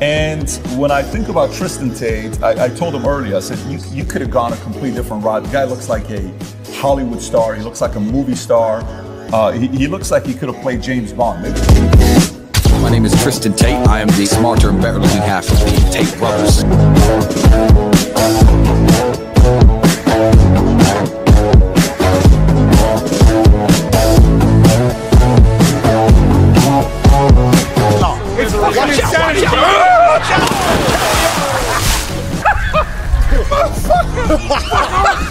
And when I think about Tristan Tate, I, I told him earlier, I said, you, you could have gone a complete different route. The guy looks like a Hollywood star. He looks like a movie star. Uh, he, he, looks like he could have played James Bond. Maybe. My name is Tristan Tate. I am the smarter and better looking half of the Tate brothers. you go fuck.